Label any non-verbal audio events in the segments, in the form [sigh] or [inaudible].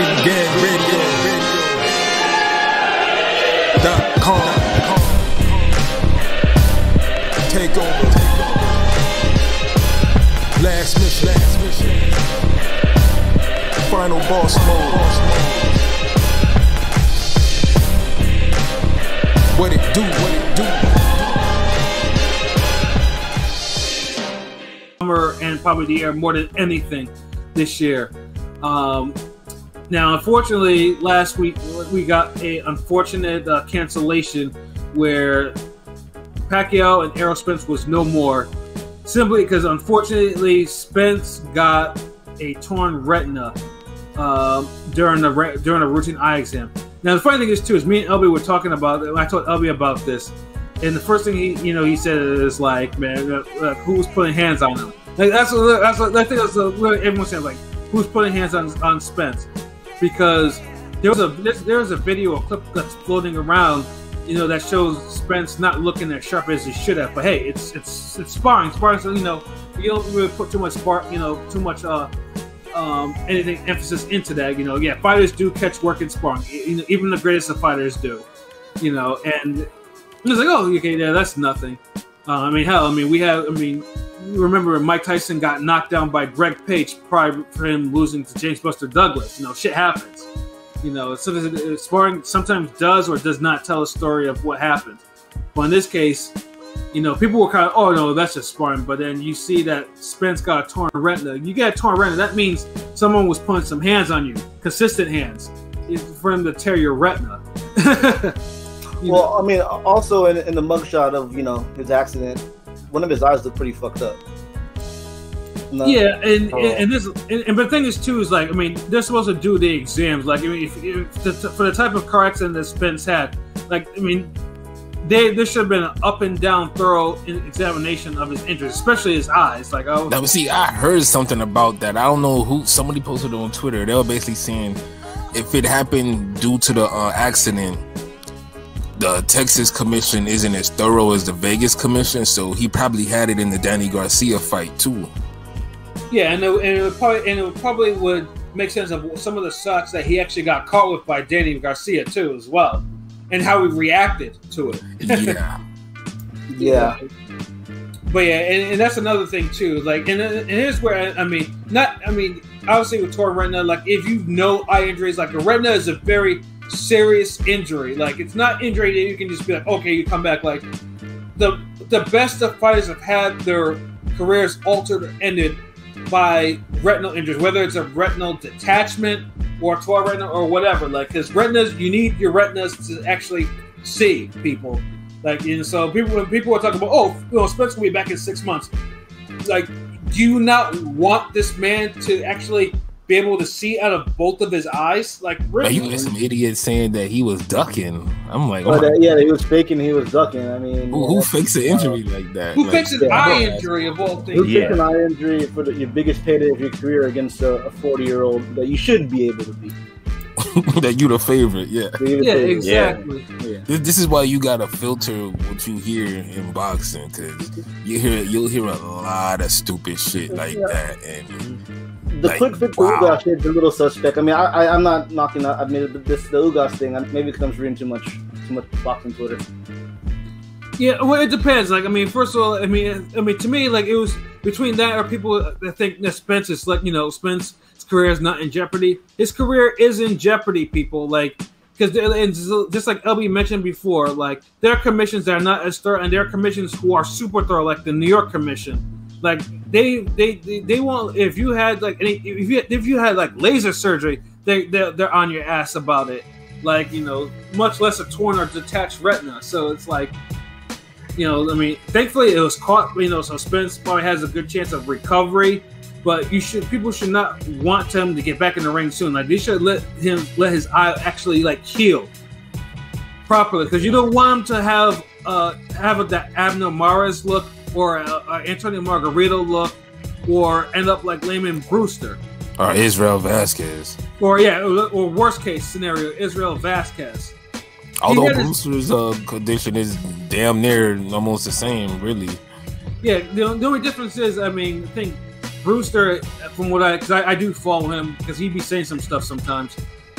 Gang Radio. Dot com. Take over. Last mission. Last mission. Final boss mode. What it do? What it do? summer and probably the year more than anything this year. Um, now, unfortunately, last week we got a unfortunate uh, cancellation where Pacquiao and Errol Spence was no more, simply because unfortunately Spence got a torn retina um, during the re- during a routine eye exam. Now, the funny thing is too is me and Elby were talking about. I told Elby about this, and the first thing he, you know, he said is like, "Man, uh, uh, who's putting hands on him?" Like that's what, that's what, I think that's what everyone's saying. Like, who's putting hands on on Spence? Because there was a there was a video, a clip that's floating around, you know, that shows Spence not looking as sharp as he should have. But hey, it's it's it's sparring, sparring. So you know, you don't really put too much spark, you know, too much uh um, anything emphasis into that. You know, yeah, fighters do catch work in sparring. You know, even the greatest of fighters do. You know, and it's like, oh, okay, yeah, that's nothing. Uh, I mean, hell, I mean, we have, I mean, you remember Mike Tyson got knocked down by Greg Page prior for him losing to James Buster Douglas. You know, shit happens. You know, so sparring sometimes does or does not tell a story of what happened. But in this case, you know, people were kind of, oh no, that's just sparring. But then you see that Spence got a torn retina. You get a torn retina, that means someone was putting some hands on you, consistent hands, for him to tear your retina. [laughs] You well, know? I mean, also in, in the mugshot of you know his accident, one of his eyes looked pretty fucked up. No. Yeah, and, oh. and this and, and but the thing is too is like I mean they're supposed to do the exams like I mean if, if the, for the type of car accident that Spence had like I mean they there should have been an up and down thorough examination of his injuries, especially his eyes. Like oh, now see, I heard something about that. I don't know who somebody posted on Twitter. They were basically saying if it happened due to the uh, accident, the Texas commission isn't as thorough as the Vegas commission, so he probably had it in the Danny Garcia fight too. Yeah, and it, and it probably and it probably would make sense of some of the shots that he actually got caught with by Danny Garcia too, as well, and how he reacted to it. Yeah, [laughs] yeah. But yeah, and, and, that's another thing too. Like, and, and here's where I, I mean, not I mean, obviously with torn retina, like if you know eye injuries, like a retina is a very serious injury. Like it's not injury that you can just be like, okay, you come back. Like the the best of fighters have had their careers altered or ended by retinal injuries, whether it's a retinal detachment or torn retina or whatever. Like because retinas, you need your retinas to actually see people. Like and so people when people are talking about, oh, you know, Spence will be back in six months. Like, do you not want this man to actually be able to see out of both of his eyes. Like, really? you some idiot saying that he was ducking. I'm like, oh, that, yeah, he was faking. He was ducking. I mean, who, who fakes an injury uh, like that? Who like, fakes an yeah, eye injury of all things? Who yeah. fakes an eye injury for the, your biggest payday of your career against a 40 year old that you should be able to beat? [laughs] that you the favorite, yeah. Yeah, exactly. Yeah. This, this, is why you gotta filter what you hear in boxing because you hear you'll hear a lot of stupid shit like yeah. that, and the like, quick fix wow. Ugas shit's a little suspect. I mean, I, I am not knocking. I mean, this the Ugas thing. Maybe because I'm reading too much too much boxing Twitter. Yeah, well, it depends. Like, I mean, first of all, I mean, I mean, to me, like, it was between that or people that think that Spence is like, you know, Spence's career is not in jeopardy. His career is in jeopardy, people. Like because and just like LB mentioned before, like there are commissions that are not as thorough, and there are commissions who are super thorough, like the New York Commission. Like they they they, want if you had like any if you if you had like laser surgery, they they're, they're on your ass about it. Like you know, much less a torn or detached retina. So it's like you know, I mean, thankfully it was caught. You know, so Spence probably has a good chance of recovery but you should people should not want him to get back in the ring soon. Like they should let him let his eye actually like heal properly because you don't want him to have uh have a, that Abner Mares look or a, a Antonio Margarito look or end up like Lamon Brewster or Israel Vasquez or yeah or, worst case scenario Israel Vasquez. Although Brewster's uh, condition is damn near almost the same, really. Yeah, the, the only difference is, I mean, I think Brewster, from what I, because I, I do follow him, because he'd be saying some stuff sometimes.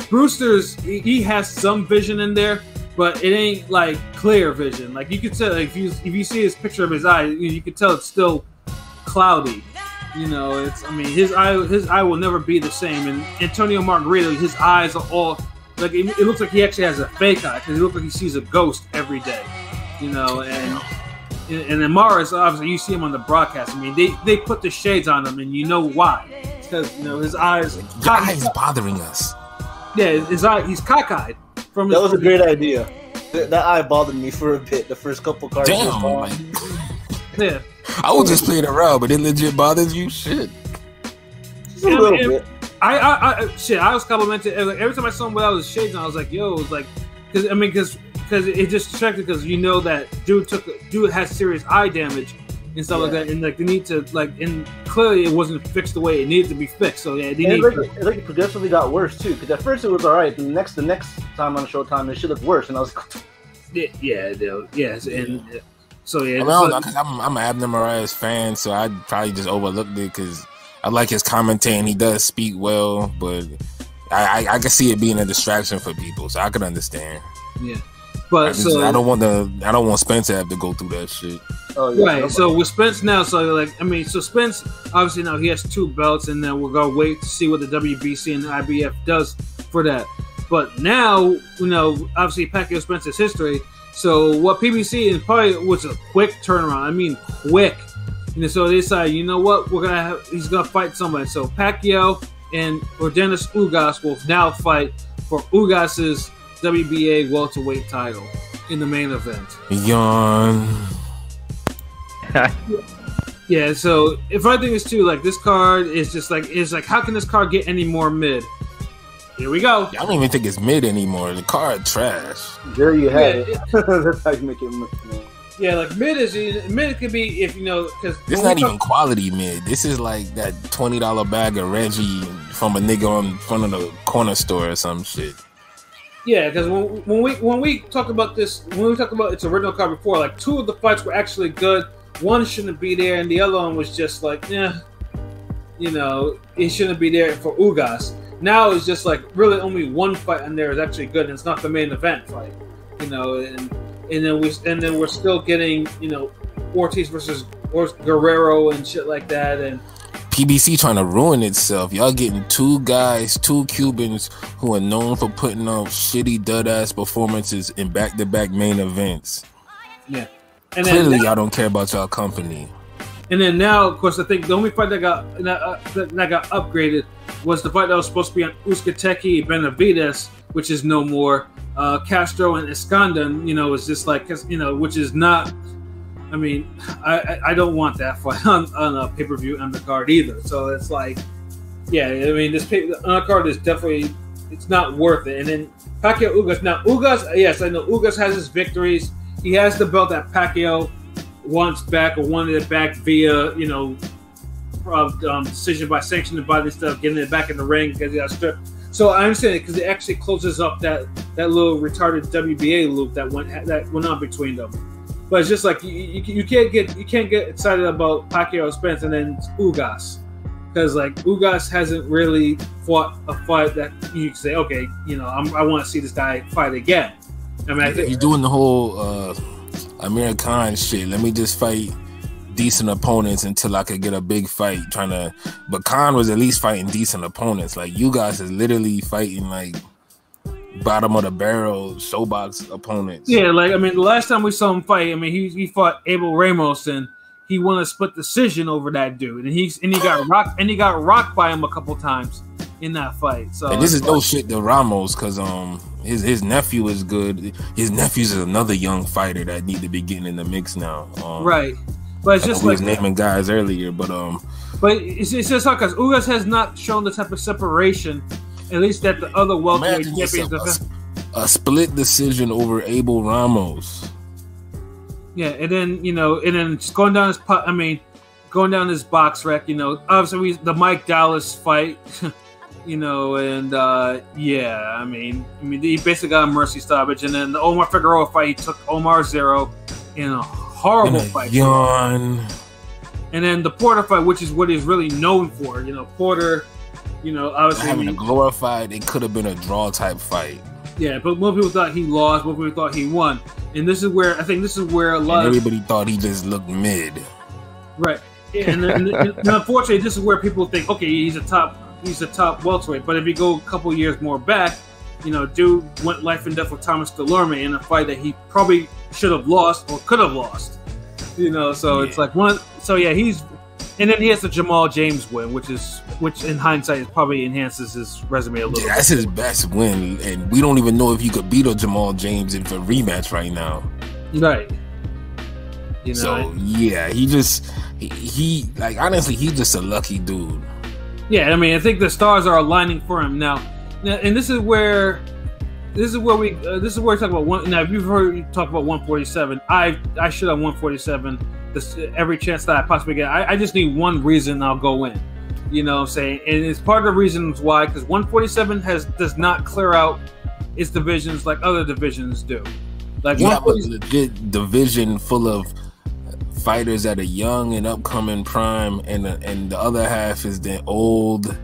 Brewster's, he, he has some vision in there, but it ain't like clear vision. Like you could tell, like, if you if you see his picture of his eye, you, you could tell it's still cloudy. You know, it's. I mean, his eye his eye will never be the same. And Antonio Margarito, his eyes are all like it, it looks like he actually has a fake eye because it looks like he sees a ghost every day. You know, and and then Mares, obviously, you see him on the broadcast. I mean, they they put the shades on him, and you know why? Because you know his eyes. Your eye is bothering us. Yeah, his eye. He's cockeyed from. That was a great idea. That eye bothered me for a bit. The first couple cards. Damn, fine. like, Yeah. I was just playing around, but it legit bothers you. Shit. Just a little And- bit. I, I, I, shit. I was complimented like, every time I saw him without his shades on. I was like, yo, it's like, because I mean, because because it just distracted because you know that dude took dude has serious eye damage and stuff like that, and like they need to like, and clearly it wasn't fixed the way it needed to be fixed. So yeah, they And need. it's like, it's like it progressively got worse too. Because at first it was all right. The next, the next time on Showtime, it should look worse. And I was like, [laughs] Yeah, yeah, they- yes, and uh, so yeah. I mean, I don't so- know, 'cause I'm, I'm an Abner Mares fan, so I probably just overlooked it because I like his commentating. He does speak well, but I, I, I can see it being a distraction for people, so I can understand. yeah, I, but just- so I don't want the I don't want Spence to have to go through that shit. oh yeah. Right. So with Spence now, so like I mean, so Spence obviously now he has two belts, and then we're gonna wait to see what the WBC and the IBF does for that. But now, you know, obviously Pacquiao Spence's history. So what PBC and probably was a quick turnaround. I mean, quick. And so they decided, you know what, we're gonna have he's gonna fight somebody. So Pacquiao and Yordenis Ugas will now fight for Ugas's WBA welterweight title in the main event. Yawn. [laughs] Yeah, so if I think it's too like this card is just like is like how can this card get any more mid? Here we go. I don't even think it's mid anymore. The card trash. there you have Yeah, it. [laughs] That's how you make it. you. Yeah, like mid is mid could be if you know because This not even quality mid. This is like that twenty dollar bag of Reggie from a nigga on front of the corner store or some shit. Yeah because when, when we when we talk about this when we talk about its original card before like two of the fights were actually good. One shouldn't be there and the other one was just like yeah, you know it shouldn't be there for Ugas. Now it's just like really only one fight in there is actually good and it's not the main event fight. You know and and then we and then we're still getting you know Ortiz versus Guerrero and shit like that and PBC trying to ruin itself. Y'all getting two guys, two Cubans who are known for putting on shitty dud ass performances in back to back main events. yeah. And Clearly, then, y'all don't care about y'all company. and then now, of course, I think the only fight that got that, uh, that, got upgraded was the fight that was supposed to be on Uskateki Benavides, which is no more. Uh, Castro and Escandon, you know, is just like you know, which is not. I mean, I I, don't want that [laughs] fight on, on a pay per view undercard either. So it's like, yeah, I mean, this pay, undercard is definitely it's not worth it. And then Pacquiao Ugas. Now Ugas, yes, I know Ugas has his victories. He has the belt that Pacquiao wants back or wanted it back via you know um, decision by sanction and body stuff, getting it back in the ring because he got stripped. So I understand it because it actually closes up that that little retarded WBA loop that went that went on between them. But it's just like you, you, you can't get you can't get excited about Pacquiao Spence and then Ugas because like Ugas hasn't really fought a fight that you can say okay you know I'm, I want to see this guy fight again. I mean I think He's doing the whole uh, Amir Khan shit. Let me just fight decent opponents until I could get a big fight. Trying to, but Khan was at least fighting decent opponents. Like Ugas is literally fighting like bottom of the barrel ShoBox opponents. Yeah, like I mean, the last time we saw him fight, I mean, he he fought Abel Ramos and he won a split decision over that dude, and he's and he got rocked and he got rocked by him a couple times in that fight. So And this is no shit to Ramos because um his his nephew is good. His nephew's is another young fighter that need to be getting in the mix now. Um, right, but it's just like, was naming guys earlier, but um but it's, it's just like because Ugas has not shown the type of separation, at least that the other welterweight champions. a, have- a split decision over Abel Ramos. Yeah, and then you know, and then just going down his, pu- I mean, going down this BoxRec. You know, obviously we, the Mike Dallas fight. [laughs] You know, and uh, yeah, I mean, I mean, he basically got a mercy stoppage, and then the Omar Figueroa fight, he took Omar zero in a horrible And a fight. yawn. and then the Porter fight, which is what he's really known for. You know, Porter. You know, obviously, Having a glorified, it could have been a draw type fight. yeah. But most people thought he lost. Most people thought he won. And this is where I think this is where a And lot of everybody thought he just looked mid. Right. Yeah, and, and, and unfortunately, this is where people think, okay, he's a top, he's a top welterweight. But if you go a couple years more back, you know, dude went life and death with Thomas Dulorme in a fight that he probably should have lost or could have lost. You know, so it's like one. So yeah, he's, and then he has the Jamal James win, which is, which in hindsight is probably enhances his resume a little. Yeah, that's his best win, and we don't even know if he could beat a Jamal James in a rematch right now. Right. You know. So yeah, he just he, he like honestly, he's just a lucky dude. Yeah, I mean, I think the stars are aligning for him now. now and this is where, this is where we, uh, this is where we talk about one. Now, if you've heard talk about 147, I I should have 147 this every chance that I possibly get. I, I just need one reason I'll go in. You know what I'm saying? And it's part of the reasons why, because 147 has does not clear out its divisions like other divisions do. Like You have a 147 legit division full of fighters that are young and upcoming prime, and the, and the other half is the old,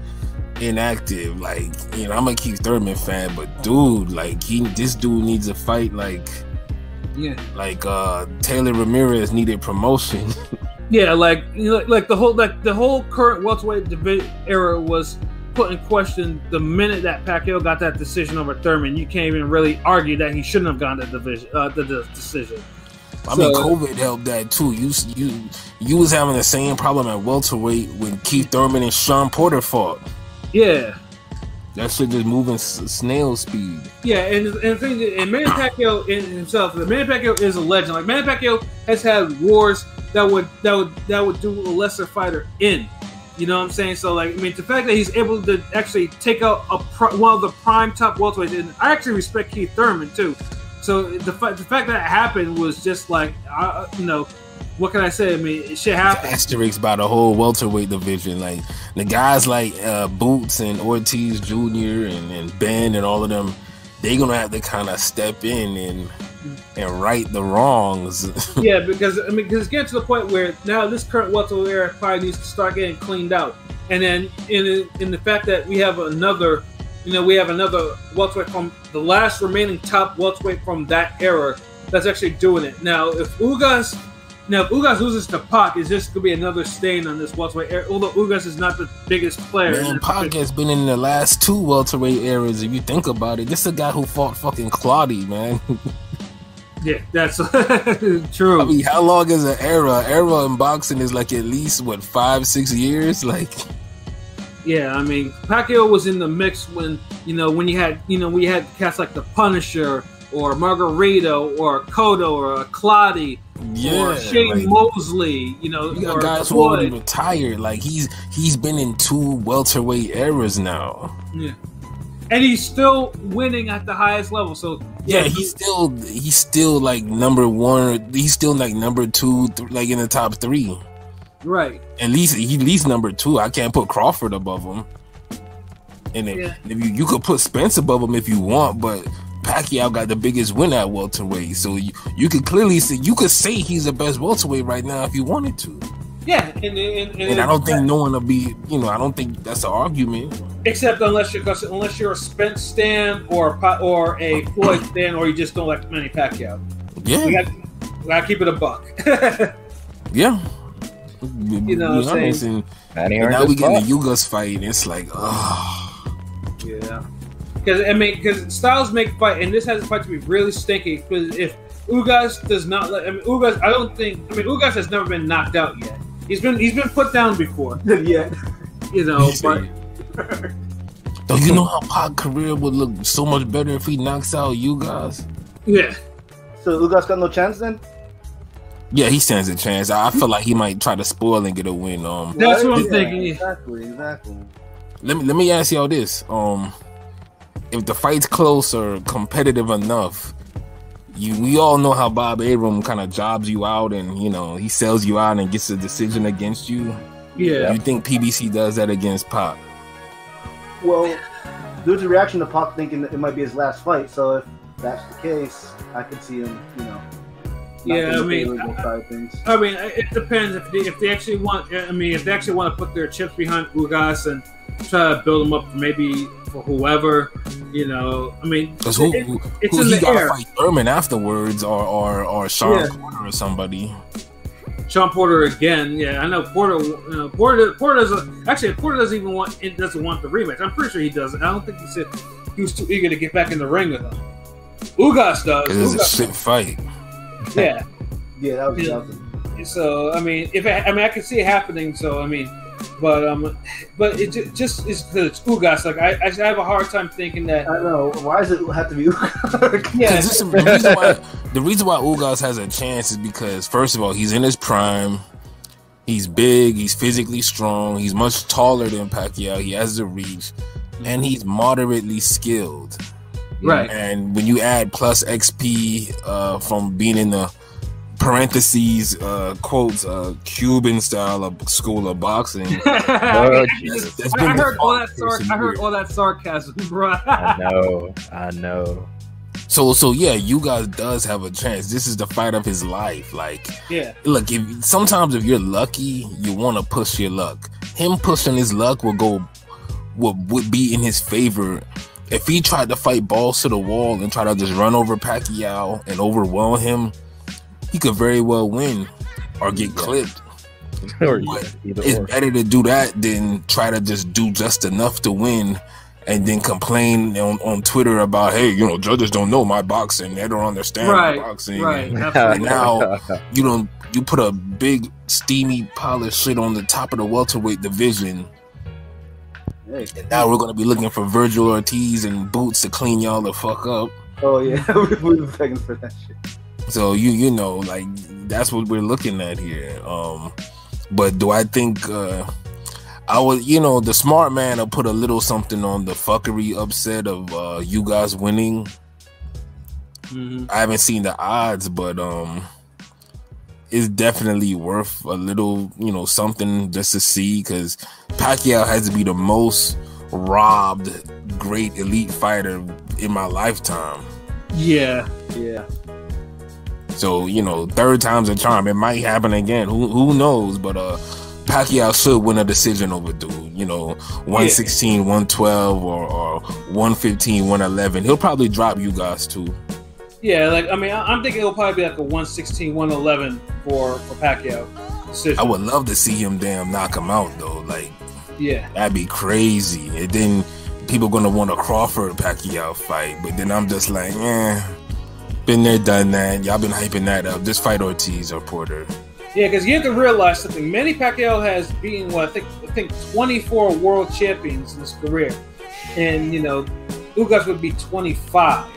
inactive. Like you know, I'm a Keith Thurman fan, but dude, like he this dude needs a fight like yeah. like uh Taylor Ramirez needed promotion. [laughs] Yeah, like you know, like the whole like the whole current welterweight divi- era was put in question the minute that Pacquiao got that decision over Thurman. You can't even really argue that he shouldn't have gotten that division, uh, the, the decision. I mean, So- COVID helped that too. You you you was having the same problem at welterweight when Keith Thurman and Sean Porter fought. Yeah, That shit just moving snail speed. yeah, and, and the thing, and Manny Pacquiao in himself, Manny Pacquiao is a legend. Like Manny Pacquiao has had wars that would that would that would do a lesser fighter in. You know what I'm saying? So like, I mean, the fact that he's able to actually take out a pri- one of the prime top welterweights, and I actually respect Keith Thurman too. So the the fact that it happened was just like, you know, what can I say? I mean, it shit happened. Asterisks by the whole welterweight division. Like the guys like uh, Boots and Ortiz Jr. and, and Ben and all of them, they're gonna have to kind of step in and and right the wrongs. [laughs] yeah, because I mean, because it's getting to the point where now this current welterweight era probably needs to start getting cleaned out, and then in in the fact that we have another, you know, we have another welterweight from the last remaining top welterweight from that era that's actually doing it. Now, if Ugas, now if Ugas loses to Pac, is this gonna be another stain on this welterweight era. Although Ugas is not the biggest player, Man, Pac has been in the last two welterweight eras. If you think about it, this is a guy who fought fucking Clottey, man. [laughs] yeah, that's [laughs] true. I mean, how long is an era? Era in boxing is like at least what five, six years. Like, Yeah, I mean, Pacquiao was in the mix when you know when you had you know we had cats like the Punisher or Margarito or Cotto or Clottey yeah, or Shane like, Mosley, you know, you got guys who already retired. Like he's he's been in two welterweight eras now. Yeah, and he's still winning at the highest level. So Yeah, he's still he's still like number one. He's still like number two, th- like in the top three. right. At least he at least number two. I can't put Crawford above him. And if, Yeah. if you you could put Spence above him if you want, but Pacquiao got the biggest win at welterweight, so you, you could clearly see you could say he's the best welterweight right now if you wanted to. Yeah, and, and, and, And I don't think no one will be, you know, I don't think that's an argument. except unless you're unless you're a Spence stan or a Pa- or a Floyd stan, or you just don't like Manny Pacquiao. We Yeah, got we got to keep it a buck. [laughs] yeah. You know what I'm saying. and, Manny and now we get the Ugas fight, and it's like, oh, Yeah, because I mean, because styles make fight, and this has a fight to be really stinky. Because if Ugas does not let, I mean, Ugas, I don't think, I mean, Ugas has never been knocked out yet. He's been he's been put down before, [laughs] yeah. you know. but Though you know how Pac career would look so much better if he knocks out Ugas. yeah, So Ugas got no chance then? Yeah, he stands a chance. I I feel like he might try to spoil and get a win. Um, That's what I'm Yeah, thinking. Exactly, exactly. let me let me ask y'all this: um, if the fight's close or competitive enough, you we all know how Bob Arum kind of jobs you out and you know he sells you out and gets a decision against you. yeah, You think PBC does that against Pop? Well, due to reaction to Pop thinking that it might be his last fight, so if that's the case, I could see him, you know, Yeah, I mean, favorable side of things. I mean, it depends if they, if they actually want. I mean, if they actually want to put their chips behind Ugas and try to build them up, maybe for whoever, you know. I mean, Because who, it- who, it's who in he the got to air. fight Thurman afterwards, or or or Sean Yeah. Porter or somebody. Sean Porter again. Yeah, I know Porter. You know, Porter. Porter doesn't actually. Porter doesn't even want. It doesn't want the rematch. I'm pretty sure he doesn't. I don't think he said he was too eager to get back in the ring with him. Ugas does. Because it's a shit fight. yeah. [laughs] Yeah, that was, Yeah. that was So I mean, if it, I mean, I can see it happening. So I mean, but um, but it ju- just is because it's Ugas. Like I, I have a hard time thinking that. I don't know. Why does it have to be? [laughs] Yeah, 'Cause this the reason why the reason why Ugas has a chance is because first of all, he's in his prime. He's big. He's physically strong. He's much taller than Pacquiao. He has the reach, and he's moderately skilled. right. And when you add plus XP uh, from being in the parentheses uh, quotes uh, Cuban style of school of boxing, [laughs] I, Jesus. I heard all that. default Sar- I heard all that sarcasm, [laughs] bro. I know. I know. So so yeah, Ugas does have a chance. This is the fight of his life. Like yeah, look, if sometimes if you're lucky, you want to push your luck. Him pushing his luck will go would would be in his favor. If he tried to fight balls to the wall and try to just run over Pacquiao and overwhelm him, he could very well win or get clipped. [laughs] or What? It's or. better to do that than try to just do just enough to win and then complain on, on Twitter about, hey, you know, judges don't know my boxing. They don't understand right, my boxing. right. And now you don't you put a big steamy polished shit on the top of the welterweight division. Hey. And now we're gonna be looking for Vergil Ortiz and boots to clean y'all the fuck up. Oh yeah, we've been begging for that shit. So you you know like that's what we're looking at here. Um, but do I think uh, I would you know the smart man will put a little something on the fuckery upset of uh, Ugas winning. Mhm. I haven't seen the odds, but um, it's definitely worth a little you know something just to see because Pacquiao has to be the most robbed great elite fighter in my lifetime. Yeah, Yeah, So you know, third time's a charm. It might happen again. Who who knows? But uh, Pacquiao should win a decision over dude. You know, 116, 112, or, or 115, 111. He'll probably drop Ugas too. yeah. Like I mean, I'm thinking it'll probably be like a 116, 111 for for Pacquiao decision. I would love to see him damn knock him out though. Like Yeah, that'd be crazy. And then people gonna want a Crawford Pacquiao fight. But then I'm just like, eh. Been there, done that. Y'all been hyping that up. Just fight Ortiz or Porter. yeah. Because you have to realize something. Manny Pacquiao has beaten what I think I think 24 world champions in his career, and you know, Ugas would be 25.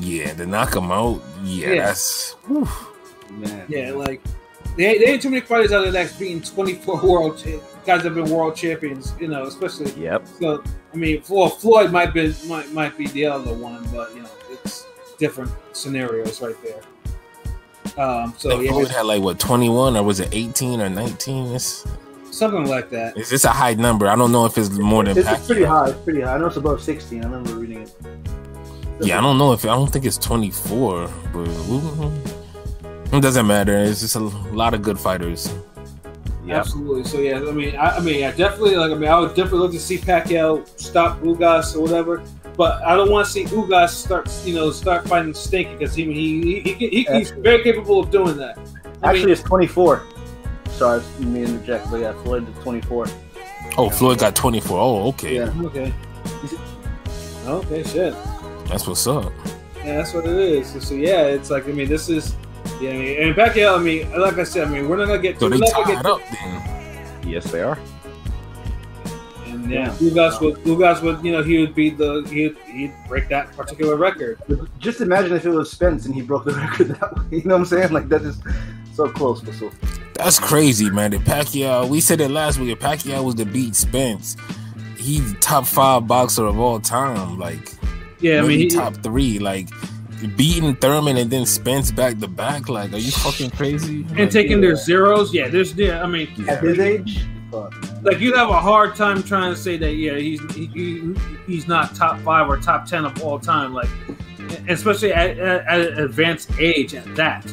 Yeah, to knock him out. Yeah, Yeah. that's. man. Yeah, like they, they ain't too many fighters out there that's beating 24 [laughs] world cha- guys that have been world champions. You know, especially Yep. so. I mean, Flo- Floyd might be might might be the other one, but you know, it's different scenarios right there. Um, so Like yeah, Floyd had like what 21 or was it 18 or 19? It's, something like that. it's it's a high number. I don't know if it's more than It's, it's pretty high. It's pretty high. I know it's above 16. I remember reading it. Yeah, I don't know if I don't think it's 24, but it doesn't matter. It's just a lot of good fighters. Yep. Absolutely. So yeah, I mean, I, I mean, I definitely like. I mean, I would definitely love to see Pacquiao stop Ugas or whatever. But I don't want to see Ugas start, you know, start fighting Stinky because he, he, he, he, he's very capable of doing that. I Actually, mean, it's 24. Sorry, let me interject, but yeah, Floyd is 24. Oh, Floyd got 24. Oh, okay. Yeah. okay, okay, shit. That's what's up. Yeah, that's what it is. So, so, yeah, it's like I mean, this is yeah, I mean, and Pacquiao. I mean, like I said, I mean, we're not gonna get So they tied get up then. Yes, they are. And yeah, Ugas would Ugas would you know he would be the he'd, he'd break that particular record. Just imagine if it was Spence and he broke the [laughs] record that way. You know what I'm saying? Like that is so close, but so That's crazy, man. If Pacquiao, we said it last week. If Pacquiao was to beat Spence, he's top five boxer of all time. Like, Yeah, I maybe mean, he, top three. Like, beating Thurman and then Spence back to back. Like, are you fucking crazy? and taking their zeros. Yeah, there's yeah. I mean, at his age, fuck, man. like you'd have a hard time trying to say that yeah he's he, he, he's not top five or top ten of all time like especially at, at, at an advanced age at that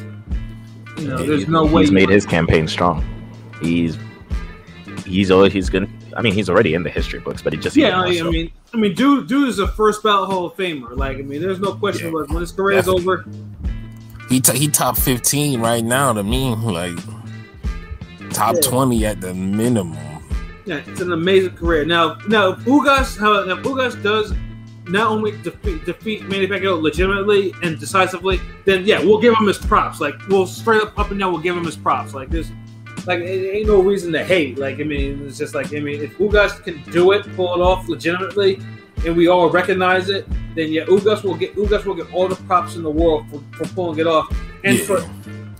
You know, there's no way he's made his campaign strong. He's he's always he's gonna. I mean, he's already in the history books, but he just Yeah, I, I so. mean, I mean, dude, dude is a first ballot Hall of Famer. Like, I mean, there's no question. Yeah. But when his career is over, He t- he top fifteen right now to me, like top Yeah. twenty at the minimum. yeah, it's an amazing career. Now, now, if Ugas, how now Ugas does not only defeat defeat Manny Pacquiao legitimately and decisively, then yeah, we'll give him his props. Like, we'll straight up up and down, we'll give him his props. Like, this, like it ain't no reason to hate. Like, I mean, it's just like I mean, if Ugas can do it, pull it off legitimately, and we all recognize it, then yeah, Ugas will get Ugas will get all the props in the world for, for pulling it off. And Yeah. for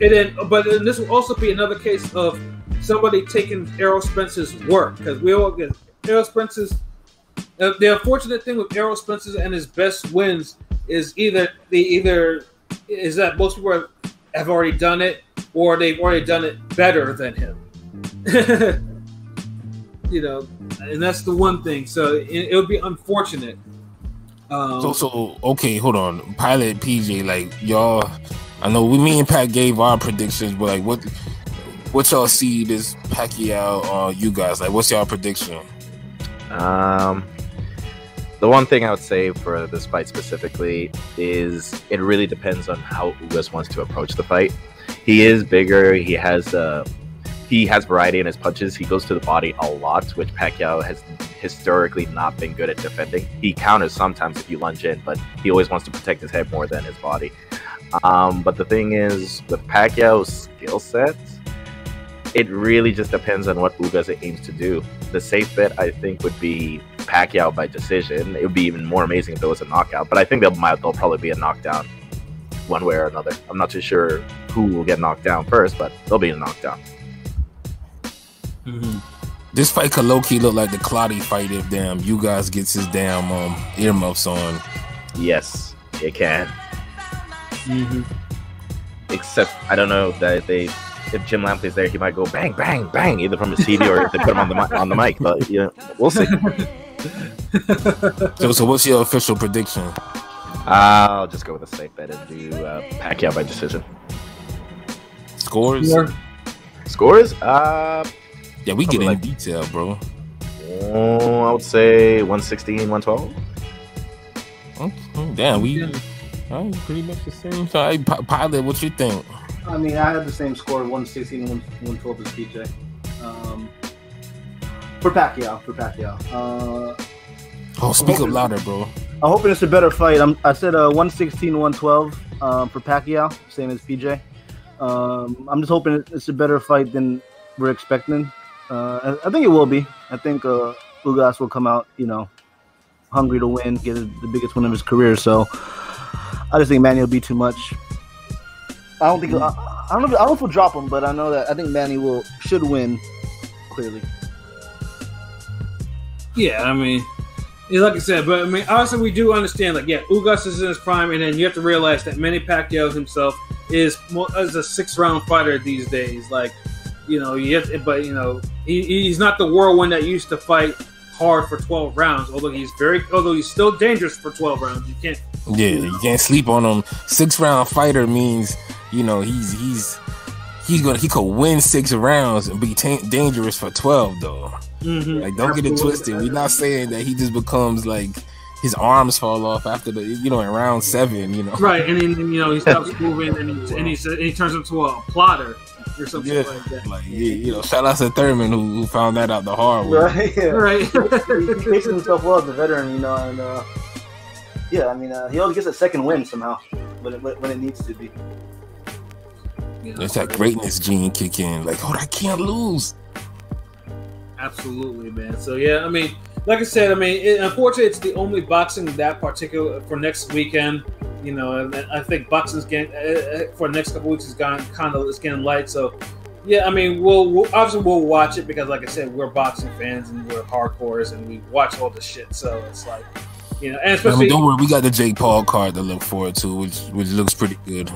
and then, but then this will also be another case of somebody taking Errol Spence's work because we all get Errol Spence's. The unfortunate thing with Errol Spence's and his best wins is either they either is that most people have, have already done it or they've already done it better than him. [laughs] you know, and that's the one thing. So it, it would be unfortunate. Um, So so okay, hold on. Pilot PJ, like y'all I know we me and Pat gave our predictions, but like what what y'all see this Pacquiao uh Ugas like what's y'all prediction? Um, the one thing I would say for this fight specifically is it really depends on how Ugas wants to approach the fight. He is bigger. He has uh, he has variety in his punches. He goes to the body a lot, which Pacquiao has historically not been good at defending. He counters sometimes if you lunge in, but he always wants to protect his head more than his body. Um, but the thing is, with Pacquiao's skill set, it really just depends on what Ugas aims to do. The safe bet, I think, would be Pacquiao by decision. It would be even more amazing if there was a knockout, but I think might there'll probably be a knockdown, one way or another. I'm not too sure who will get knocked down first, but there'll be a knockdown. This fight could low key look like the Clottey fight if damn Ugas gets his damn um earmuffs on. Yes, it can. mhm. Except I don't know that they. If Jim Lampley's there, he might go bang, bang, bang, either from his TV or if they put him on the on the mic. But yeah, we'll see. So so what's your official prediction? I'll just go with a safe bet and do uh, Pacquiao by decision. Scores? Sure. Scores? Uh, Yeah, we get in like- detail, bro. oh, I would say 116, 112. Okay, Damn, we Yeah. pretty much the same. So, hey, Pi- pilot, what you think? I mean, I had the same score, 116, 112 as PJ. Um, for Pacquiao, for Pacquiao. Uh, Oh, speak up louder, bro. I'm hoping it's a better fight. I'm, I said uh, 116, 112 um, for Pacquiao, same as PJ. Um, I'm just hoping it's a better fight than we're expecting. Uh, I, I think it will be. I think uh, Ugas will come out, you know, hungry to win, get the biggest win of his career. So I just think Manny will be too much. I don't think I, I don't know. If, I don't know if he'll drop him, but I know that I think Manny will should win clearly. Yeah, I mean, yeah, like I said, but I mean, obviously we do understand. Like, yeah, Ugas is in his prime, and then you have to realize that Manny Pacquiao himself is mo- is a six round fighter these days. Like, you know, you have to, but you know, he, he's not the whirlwind that used to fight hard for twelve rounds. Although he's very, although he's still dangerous for twelve rounds. You can't. Yeah, you can't sleep on him. Six round fighter means you know he's he's he's gonna he could win six rounds and be ta dangerous for twelve though. Mhm. Like don't get it twisted. We're not saying that he just becomes like his arms fall off after the you know in round seven. You know. Right, and then you know he stops [laughs] moving, and he and he, and he turns into a plotter or something Yeah. like that. Like yeah, you know, shout out to Thurman who, who found that out the hard way. Right? Yeah. [laughs] Right. he, he paced himself well as a veteran, you know, and uh, yeah, I mean, uh, he always gets a second win somehow when it, when it needs to be. It's that greatness gene kick in. Like, oh, I can't lose. Absolutely, man. So yeah, I mean, like I said, I mean, it, unfortunately, it's the only boxing that particular for next weekend. You know, and I think boxing's getting uh, for the next couple weeks is gone kind of it's getting light. So yeah, I mean, we'll, we'll obviously we'll watch it because, like I said, we're boxing fans and we're hardcores and we watch all the shit. So it's like, you know, and I especially mean, don't worry, we got the Jake Paul card to look forward to, which which looks pretty good.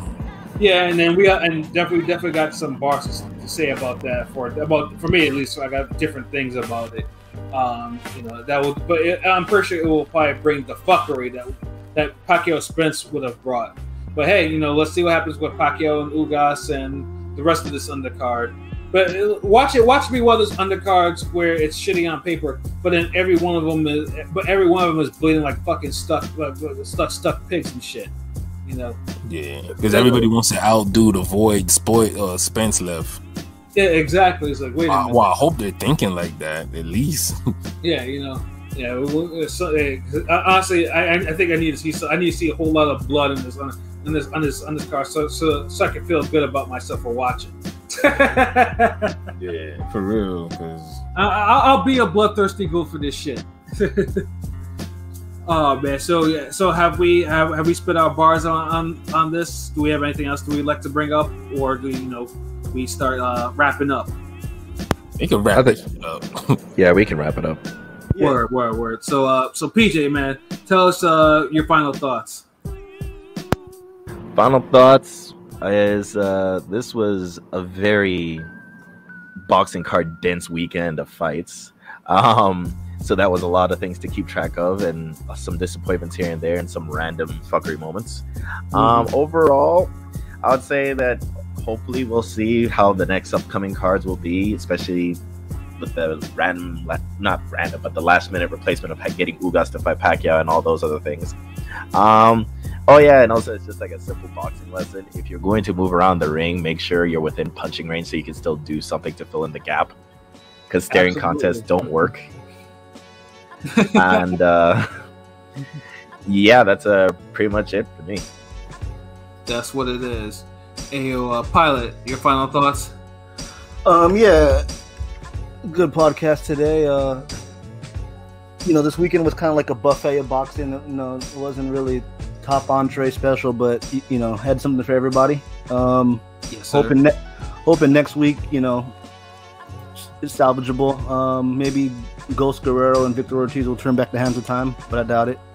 Yeah, and then we got and definitely definitely got some bars to, say about that for about for me at least. I got different things about it. Um, you know that will, but it, I'm pretty sure it will probably bring the fuckery that that Pacquiao Spence would have brought. But hey, you know, let's see what happens with Pacquiao and Ugas, and the rest of this undercard. But watch it. Watch me while there's undercards where it's shitty on paper, but then every one of them is, but every one of them is bleeding like fucking stuck, like, stuck, stuck pigs and shit. You know. Yeah, because everybody wants to outdo the void spoil uh, Spence left. Yeah, exactly. It's like wait a minute. well, I hope they're thinking like that at least. [laughs] Yeah, you know. Yeah, so, honestly, I, I I think I need to see. so- I need to see a whole lot of blood in this on in this on this on this car, so so so I can feel good about myself for watching. [laughs] Yeah, for real. Because I- I'll be a bloodthirsty ghoul for this shit. [laughs] oh man, so yeah, so have we have, have we spit our bars on, on on this? Do we have anything else do we like to bring up, or do you know we start uh, wrapping up? they can wrap I it up. [laughs] Yeah, we can wrap it up. Yeah. Word, word, word. So, uh, so PJ, man, tell us uh, your final thoughts. Final thoughts is uh, this was a very boxing card dense weekend of fights. Um, so that was a lot of things to keep track of, and some disappointments here and there, and some random fuckery moments. Um, overall, I would say that hopefully we'll see how the next upcoming cards will be, especially with the random, not random, but the last minute replacement of getting Ugas to fight Pacquiao and all those other things. Um, oh yeah, and also it's just like a simple boxing lesson. If you're going to move around the ring, make sure you're within punching range so you can still do something to fill in the gap. Because staring Absolutely. contests don't work. And uh, yeah, that's uh, pretty much it for me. That's what it is. Ayo, uh, pilot, your final thoughts? Um, yeah, good podcast today. Uh, you know, this weekend was kind of like a buffet of boxing. You know, it wasn't really top entree special, but you know, had something for everybody. Um, Yes, sir. hoping ne- hoping next week, you know, it's salvageable. Um, maybe Ghost Guerrero and Victor Ortiz will turn back the hands of time, but I doubt it. [laughs]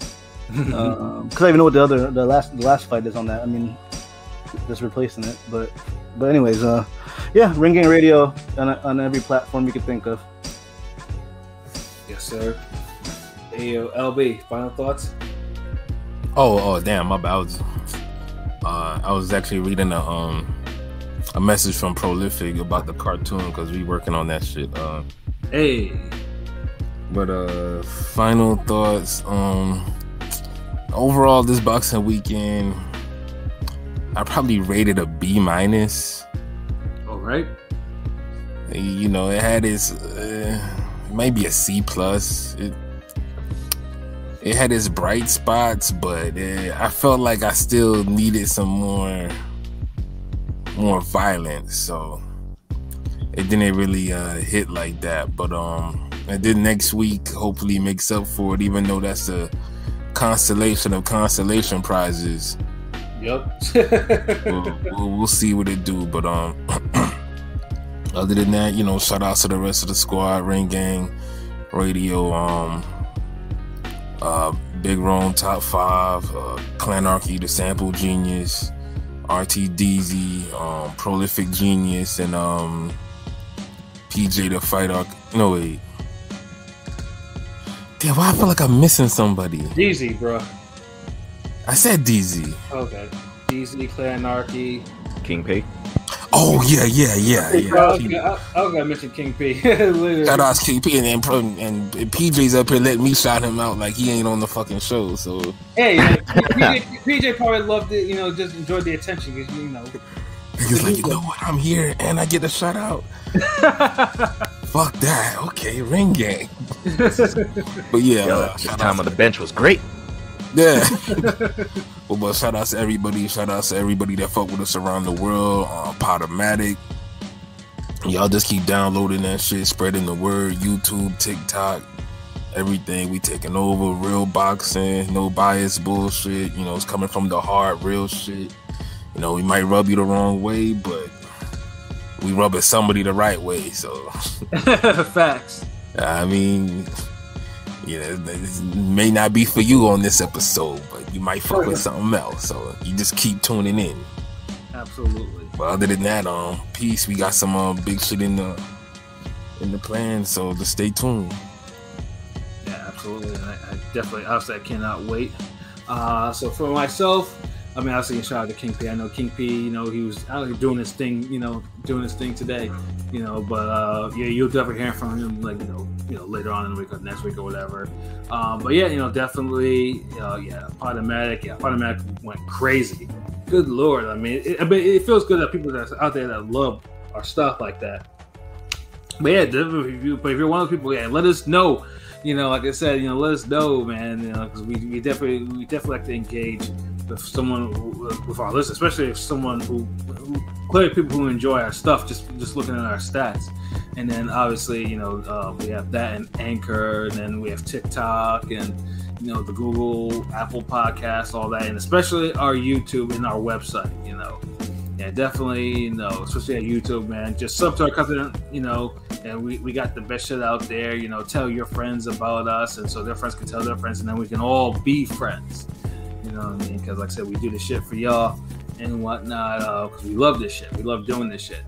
Because I even know what the other the last the last fight is on that. I mean, just replacing it. But but anyways, uh, yeah, Ring Gang Radio on, on every platform you could think of. yes, sir. Ayo, LB, final thoughts? Oh, oh, damn, my bad. I was, uh, I was actually reading a um a message from Prolific about the cartoon because we working on that shit. Uh, Hey, but uh, final thoughts. Um, overall, this boxing weekend, I probably rated a B minus. all right. You know, it had its uh, maybe a C plus. It it had its bright spots, but uh, I felt like I still needed some more more violence. So it didn't really uh, hit like that. But um, and then next week hopefully makes up for it. Even though that's a constellation of constellation prizes Yep. [laughs] we'll, we'll, we'll see what it do. But um, [clears throat] other than that, you know, shout out to the rest of the squad, Ring Gang, Radio, um, uh, Big Rome, Top Five, uh, Clanarchy, the Sample Genius, RTDZ, um, Prolific Genius, and um, PJ the Fight Arc. No wait. Damn, why I feel like I'm missing somebody. Easy, bro. I said DZ. Okay. DZ, Clan Anarchy. King P. Oh yeah, yeah, yeah, yeah. Oh, okay, I, I was gonna mention King P. [laughs] Shout out to KP and, and Pro- and PJ's up here letting me shout him out like he ain't on the fucking show. So Hey, man, PJ, PJ probably loved it. You know, just enjoyed the attention because you know. he's like, you know what? I'm here and I get a shout out. [laughs] Fuck that. Okay, ring game. [laughs] But yeah, Yo, uh, the time on the bench was great. Yeah. [laughs] [laughs] well, but shout out to everybody. Shout out to everybody that fuck with us around the world. Uh, Podomatic. Y'all just keep downloading that shit, spreading the word. YouTube, TikTok, everything. We taking over. Real boxing, no bias bullshit. You know, it's coming from the heart, real shit. You know, we might rub you the wrong way, but we rubbing somebody the right way. So [laughs] Facts. I mean, you know, this may not be for you on this episode, but you might fuck with something else. So you just keep tuning in. Absolutely. But other than that, um, peace. We got some uh, big shit in the in the plan, so just stay tuned. Yeah, absolutely. I, I definitely, obviously, I cannot wait. Uh, so for myself, I mean, obviously, shout out to King P. I know King P. You know, he was out here doing his thing. You know, doing his thing today. You know, but uh, yeah, you'll definitely hear from him, like you know, you know, later on in the week or next week or whatever. Um, but yeah, you know, definitely, uh, yeah, Podomatic, yeah, Podomatic went crazy. Good lord, I mean, it, I mean, it feels good that people that's out there that love our stuff like that. But yeah, if you, but if you're one of those people, yeah, let us know. You know, like I said, you know, let us know, man. You know, because we, we definitely we definitely like to engage with someone with our list, especially if someone who, who clearly people who enjoy our stuff, just just looking at our stats. And then obviously, you know, uh, we have that and Anchor, and then we have TikTok and you know the Google, Apple Podcasts, all that, and especially our YouTube and our website. You know, yeah, definitely, you know, especially at YouTube, man. Just sub to our content, you know, and we, we got the best shit out there. You know, tell your friends about us, and so their friends can tell their friends, and then we can all be friends. You know what I mean? Because like I said, we do this shit for y'all and whatnot because we love this shit. We love doing this shit.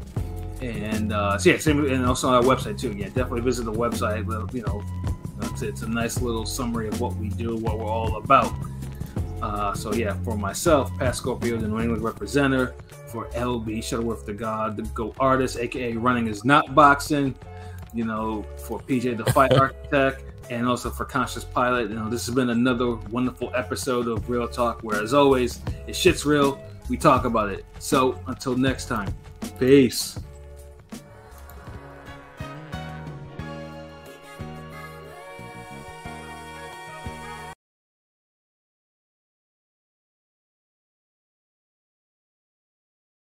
And uh, so yeah, same and also on our website too. Yeah, definitely visit the website. You know, it's, it's a nice little summary of what we do, what we're all about. Uh, so yeah, for myself, Pat Scorpio, the New England representative, for LB Shutterworth the God, the Go artist, aka Running is Not Boxing, you know, for PJ the Fight [laughs] Architect, and also for Conscious Pilot. You know, this has been another wonderful episode of Real Talk, where as always, it shit's real, we talk about it. So until next time, peace.